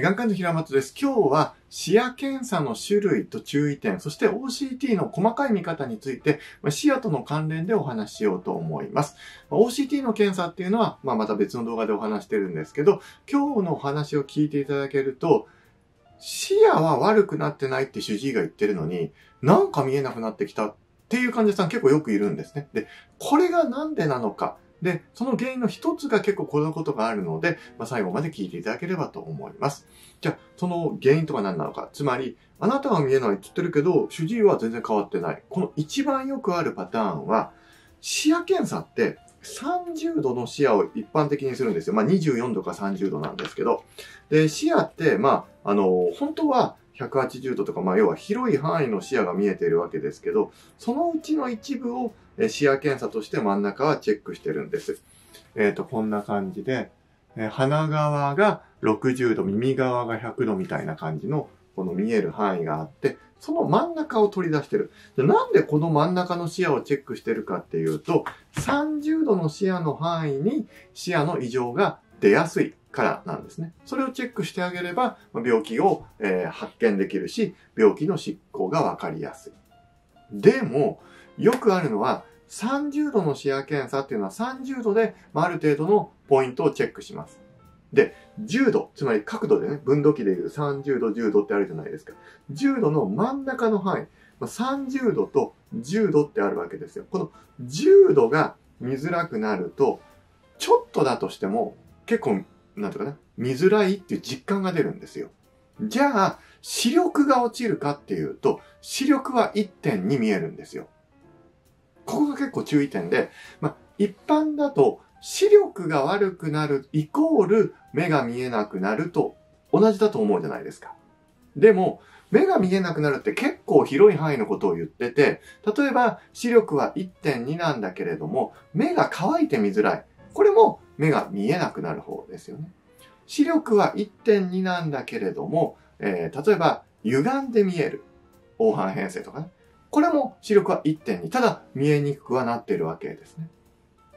眼科の平松です。今日は視野検査の種類と注意点、そして OCT の細かい見方について、視野との関連でお話ししようと思います。OCT の検査っていうのは、まあ、また別の動画でお話してるんですけど、今日のお話を聞いていただけると、視野は悪くなってないって主治医が言ってるのに、なんか見えなくなってきたっていう患者さん結構よくいるんですね。で、これがなんでなのか。で、その原因の一つが結構このことがあるので、まあ、最後まで聞いていただければと思います。じゃあ、その原因とは何なのか。つまり、あなたは見えないって言ってるけど、主治医は全然変わってない。この一番よくあるパターンは、視野検査って30度の視野を一般的にするんですよ。まあ、24度か30度なんですけど。で、視野って、まあ、あの、本当は180度とか、まあ、要は広い範囲の視野が見えているわけですけど、そのうちの一部をえ視野検査として真ん中はチェックしてるんです。えっ、ー、と、こんな感じで、え、鼻側が60度、耳側が100度みたいな感じの、この見える範囲があって、その真ん中を取り出してる。なんでこの真ん中の視野をチェックしてるかっていうと、30度の視野の範囲に視野の異常が出やすいからなんですね。それをチェックしてあげれば、病気を、えー、発見できるし、病気の執行がわかりやすい。でも、よくあるのは、30度の視野検査っていうのは30度で、まあ、ある程度のポイントをチェックします。で、10度、つまり角度でね、分度器でいう30度、10度ってあるじゃないですか。10度の真ん中の範囲、ま、30度と10度ってあるわけですよ。この10度が見づらくなると、ちょっとだとしても結構、なんとかな、見づらいっていう実感が出るんですよ。じゃあ、視力が落ちるかっていうと、視力は1点に見えるんですよ。ここが結構注意点で、まあ、一般だと視力が悪くなるイコール目が見えなくなると同じだと思うじゃないですか。でも、目が見えなくなるって結構広い範囲のことを言ってて、例えば視力は1.2なんだけれども、目が乾いて見づらい。これも目が見えなくなる方ですよね。視力は1.2なんだけれども、えー、例えば歪んで見える。黄斑変性とかね。これも視力は1.2。ただ見えにくくはなっているわけですね。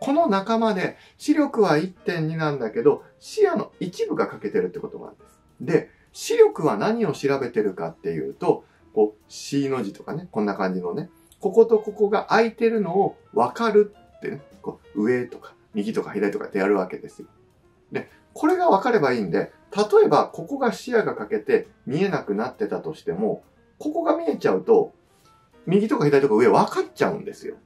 この仲間で視力は1.2なんだけど、視野の一部が欠けてるってことなんです。で、視力は何を調べてるかっていうと、こう、C の字とかね、こんな感じのね、こことここが空いてるのを分かるってね、こう上とか右とか左とかってやるわけですよ。で、これが分かればいいんで、例えばここが視野が欠けて見えなくなってたとしても、ここが見えちゃうと、右とか左とか上分かっちゃうんですよ。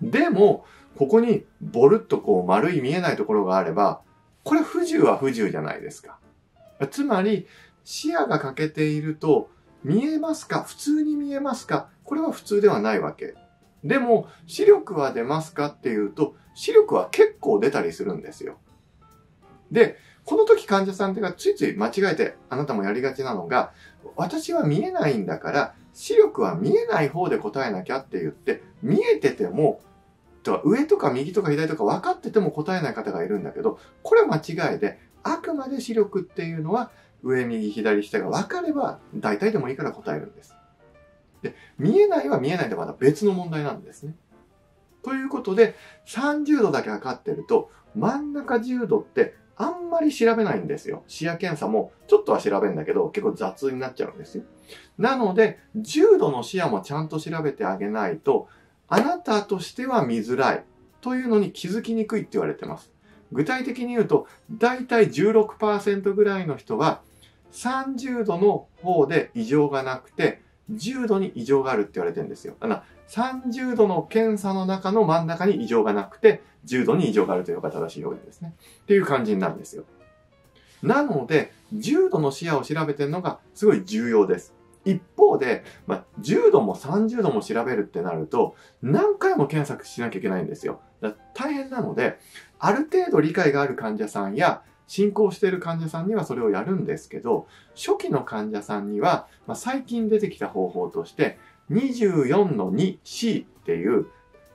でも、ここにボルッとこう丸い見えないところがあれば、これ不自由は不自由じゃないですか。つまり、視野が欠けていると、見えますか？普通に見えますか？これは普通ではないわけ。でも、視力は出ますかっていうと、視力は結構出たりするんですよ。で、この時患者さんってがついつい間違えてあなたもやりがちなのが、私は見えないんだから、視力は見えない方で答えなきゃって言って、見えてても、とは上とか右とか左とか分かってても答えない方がいるんだけど、これは間違いで、あくまで視力っていうのは、上、右、左、下が分かれば、大体でもいいから答えるんです。で、見えないは見えないでまた別の問題なんですね。ということで、30度だけ測ってると、真ん中10度ってあんまり調べないんですよ。視野検査もちょっとは調べるんだけど、結構雑になっちゃうんですよ。なので、10度の視野もちゃんと調べてあげないと、あなたとしては見づらいというのに気づきにくいって言われてます。具体的に言うと、だいたい16%ぐらいの人は、30度の方で異常がなくて、10度に異常があるって言われてるんですよ。だから30度の検査の中の真ん中に異常がなくて、10度に異常があるというのが正しい表現ですね。っていう感じになるんですよ。なので、10度の視野を調べてるのがすごい重要です。一方で、まあ、10度も30度も調べるってなると、何回も検索しなきゃいけないんですよ。大変なので、ある程度理解がある患者さんや、進行している患者さんにはそれをやるんですけど、初期の患者さんには、まあ、最近出てきた方法として、24の 2C っていう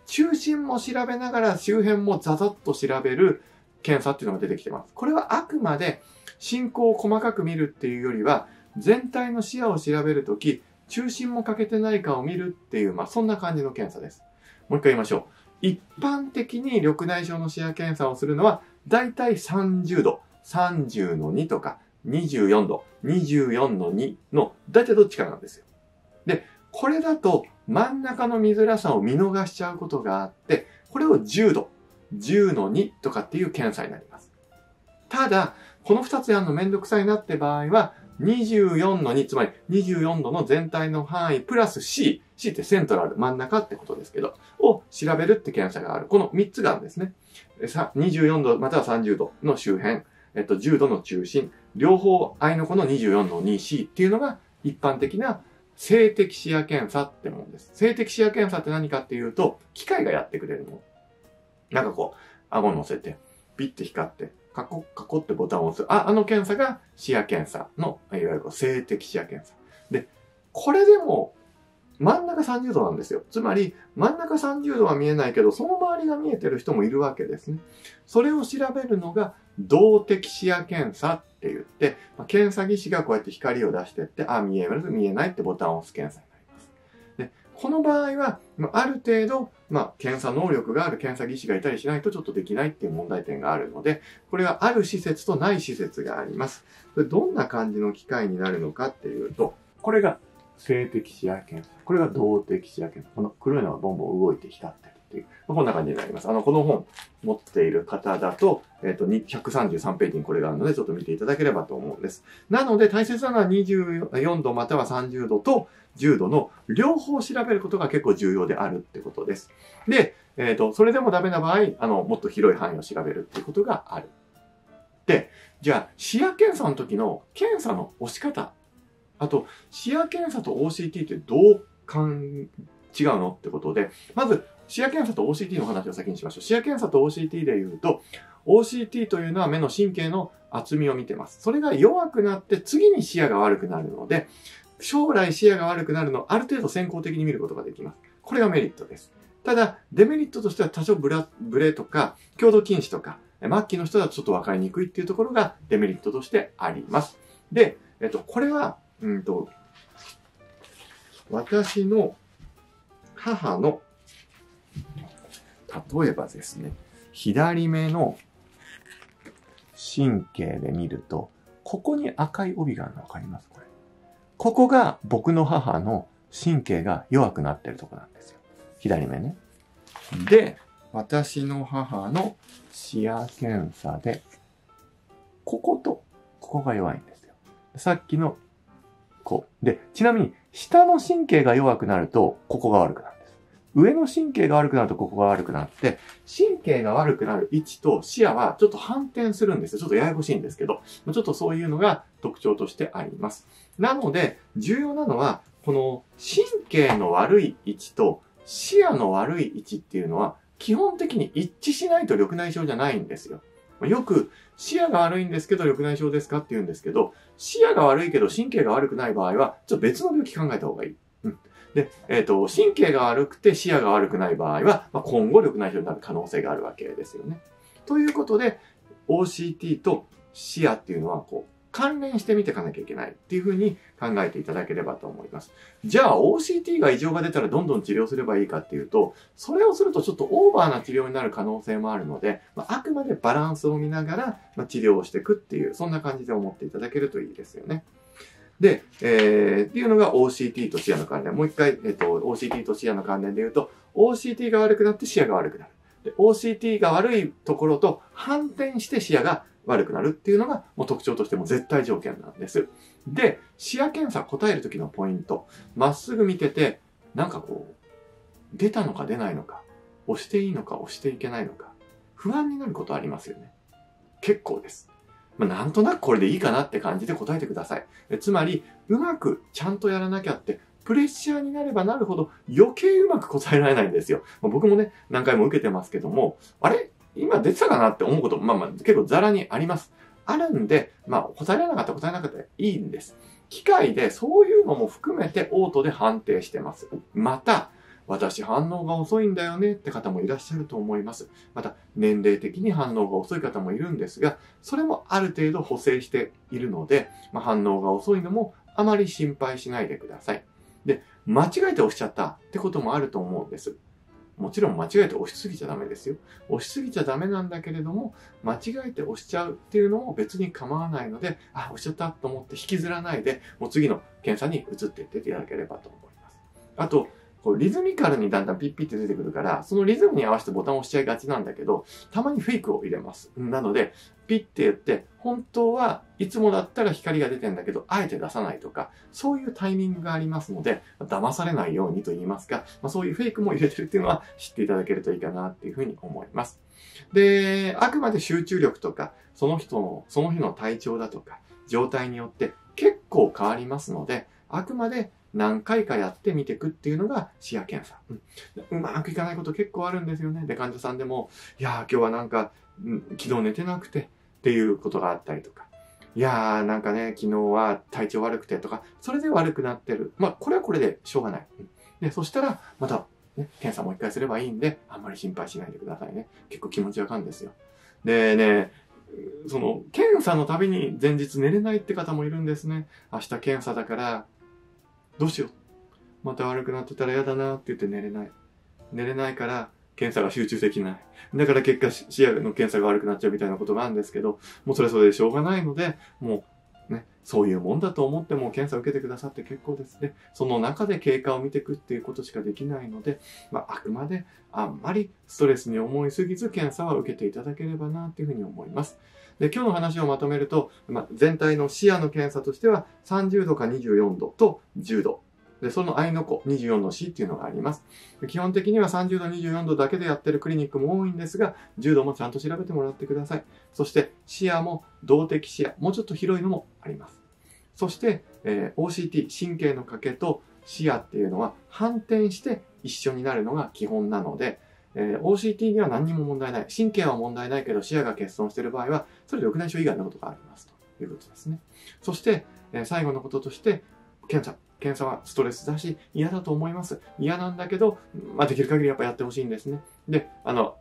中心も調べながら周辺もザザッと調べる検査っていうのが出てきてます。これはあくまで進行を細かく見るっていうよりは、全体の視野を調べるとき、中心も欠けてないかを見るっていう、まあそんな感じの検査です。もう一回言いましょう。一般的に緑内障の視野検査をするのは、だいたい30度、30の2とか、24度、24の2の、だいたいどっちかなんですよ。で、これだと真ん中の見づらさを見逃しちゃうことがあって、これを10度、10の2とかっていう検査になります。ただ、この2つやるのめんどくさいなって場合は、24の2、つまり24度の全体の範囲プラス C、C ってセントラル、真ん中ってことですけど、を調べるって検査がある。この3つがあるんですね。24度または30度の周辺、えっと、10度の中心、両方愛の子の24の 2C っていうのが一般的な性的視野検査ってもんです。性的視野検査って何かっていうと、機械がやってくれるもの。なんかこう、顎乗せて、ピッて光って、カコッカコってボタンを押す。あ、あの検査が視野検査の、いわゆる性的視野検査。で、これでも、真ん中30度なんですよ。つまり、真ん中30度は見えないけど、その周りが見えてる人もいるわけですね。それを調べるのが、動的視野検査って言って、まあ、検査技師がこうやって光を出してって、あ、見える、見えないってボタンを押す検査になります。で、この場合は、まあ、る程度、まあ、検査能力がある検査技師がいたりしないとちょっとできないっていう問題点があるので、これはある施設とない施設があります。これどんな感じの機械になるのかっていうと、これが性的視野検査。これが動的視野検査。この黒いのがボンボン動いて光ってる、こんな感じになります。あの、この本持っている方だと、えっ、ー、と、133ページにこれがあるので、ちょっと見ていただければと思うんです。なので、大切なのは24度または30度と10度の両方調べることが結構重要であるってことです。で、えっ、ー、と、それでもダメな場合、あの、もっと広い範囲を調べるっていうことがある。で、じゃあ、視野検査の時の検査の押し方あと、視野検査と OCT ってどう違うの？ってことで、まず、視野検査と OCT の話を先にしましょう。視野検査と OCT で言うと、OCT というのは目の神経の厚みを見てます。それが弱くなって次に視野が悪くなるので、将来視野が悪くなるのをある程度先行的に見ることができます。これがメリットです。ただ、デメリットとしては多少ブラブレとか、強度禁止とか、末期の人だとちょっと分かりにくいっていうところがデメリットとしてあります。で、えっと、これはうんと、私の母の、例えばですね、左目の神経で見ると、ここに赤い帯があるのわかりますこれ。ここが僕の母の神経が弱くなってるとこなんですよ。左目ね。で、私の母の視野検査で、ここと、ここが弱いんですよ。さっきのこう。で、ちなみに、下の神経が弱くなると、ここが悪くなる。上の神経が悪くなると、ここが悪くなって、神経が悪くなる位置と視野はちょっと反転するんですよ。ちょっとややこしいんですけど、ちょっとそういうのが特徴としてあります。なので、重要なのは、この神経の悪い位置と視野の悪い位置っていうのは、基本的に一致しないと緑内障じゃないんですよ。よく視野が悪いんですけど緑内障ですかって言うんですけど、視野が悪いけど神経が悪くない場合は、ちょっと別の病気考えた方がいい。うん。で、えっ、ー、と、神経が悪くて視野が悪くない場合は、まあ、今後緑内障になる可能性があるわけですよね。ということで、OCT と視野っていうのは、こう、関連してみていかなきゃいけないっていうふうに考えていただければと思います。じゃあ OCT が異常が出たらどんどん治療すればいいかっていうと、それをするとちょっとオーバーな治療になる可能性もあるので、まあ、あくまでバランスを見ながら、ま治療をしていくっていう、そんな感じで思っていただけるといいですよね。で、えー、っていうのが OCT と視野の関連。もう一回、えっ、ー、と、OCT と視野の関連で言うと、OCT が悪くなって視野が悪くなる。で、OCT が悪いところと反転して視野が悪くなるっていうのがもう特徴としても絶対条件なんです。で、視野検査答える時のポイント。まっすぐ見てて、なんかこう、出たのか出ないのか、押していいのか押していけないのか、不安になることありますよね。結構です。まあ、なんとなくこれでいいかなって感じで答えてください。えつまり、うまくちゃんとやらなきゃって、プレッシャーになればなるほど余計うまく答えられないんですよ。まあ、僕もね、何回も受けてますけども、あれ？今出てたかなって思うこと、まあまあ結構ザラにあります。あるんで、まあ答えられなかったら答えなかったらいいんです。機械でそういうのも含めてオートで判定してます。また、私反応が遅いんだよねって方もいらっしゃると思います。また、年齢的に反応が遅い方もいるんですが、それもある程度補正しているので、まあ、反応が遅いのもあまり心配しないでください。で、間違えて押しちゃったってこともあると思うんです。もちろん間違えて押しすぎちゃダメですよ。押しすぎちゃダメなんだけれども、間違えて押しちゃうっていうのも別に構わないので、あ、押しちゃったと思って引きずらないで、もう次の検査に移っていっていただければと思います。あと、こうリズミカルにだんだんピッピって出てくるから、そのリズムに合わせてボタンを押しちゃいがちなんだけど、たまにフェイクを入れます。なので、ピッて言って、本当はいつもだったら光が出てんだけど、あえて出さないとか、そういうタイミングがありますので、騙されないようにと言いますか、まあ、そういうフェイクも入れてるっていうのは知っていただけるといいかなっていうふうに思います。で、あくまで集中力とか、その人の、その日の体調だとか、状態によって結構変わりますので、あくまで何回かやってみていくっていうのが視野検査。うん、うまくいかないこと結構あるんですよね。で、患者さんでも、いやー今日はなんか、昨日寝てなくてっていうことがあったりとか。いやーなんかね、昨日は体調悪くてとか、それで悪くなってる。まあ、これはこれでしょうがない。で、そしたら、また、ね、検査もう一回すればいいんで、あんまり心配しないでくださいね。結構気持ちわかるんですよ。でね、その、検査のたびに前日寝れないって方もいるんですね。明日検査だから、どうしよう。また悪くなってたら嫌だなって言って寝れない。寝れないから、検査が集中できない。だから結果視野の検査が悪くなっちゃうみたいなことがあるんですけど、もうそれそれでしょうがないので、もうね、そういうもんだと思っても検査を受けてくださって結構ですね。その中で経過を見ていくっていうことしかできないので、まあ、あくまであんまりストレスに思いすぎず検査は受けていただければなっていうふうに思います。で、今日の話をまとめると、まあ、全体の視野の検査としては30度か24度と10度。で、その合いの子、24の C っていうのがあります。基本的には30度、24度だけでやってるクリニックも多いんですが、10度もちゃんと調べてもらってください。そして、視野も動的視野、もうちょっと広いのもあります。そして、えー、OCT、神経の賭けと視野っていうのは反転して一緒になるのが基本なので、えー、OCT には何にも問題ない。神経は問題ないけど視野が欠損している場合は、それで緑内障以外のことがありますということですね。そして、えー、最後のこととして、検査。検査はストレスだし、嫌だと思います。嫌なんだけど、まあ、できる限りやっぱやってほしいんですね。で、あの、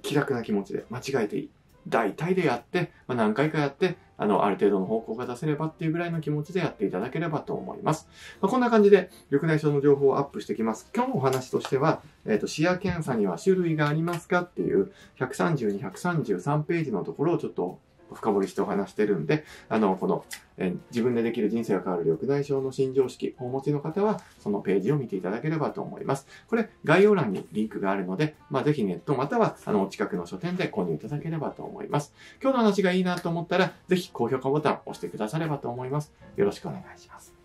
気楽な気持ちで間違えていい。大体でやって、まあ、何回かやって、あの、ある程度の方向が出せればっていうぐらいの気持ちでやっていただければと思います。まあ、こんな感じで、緑内障の情報をアップしていきます。今日のお話としては、えっ、ー、と、視野検査には種類がありますかっていう、132、133ページのところをちょっと深掘りしてお話してるんで、あの、この、え自分でできる人生が変わる緑内障の新常識をお持ちの方は、そのページを見ていただければと思います。これ、概要欄にリンクがあるので、まあ、ぜひネットまたは、あの、お近くの書店で購入いただければと思います。今日の話がいいなと思ったら、ぜひ高評価ボタンを押してくださればと思います。よろしくお願いします。